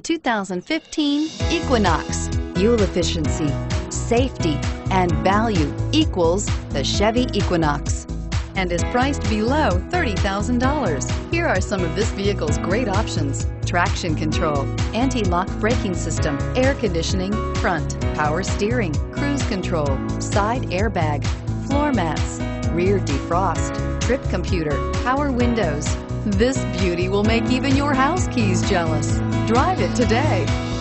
2015 Equinox. Fuel efficiency, safety, and value equals the Chevy Equinox and is priced below $30,000. Here are some of this vehicle's great options. Traction control, anti-lock braking system, air conditioning, front, power steering, cruise control, side airbag, floor mats, rear defrost, trip computer, power windows. This beauty will make even your house keys jealous. Drive it today.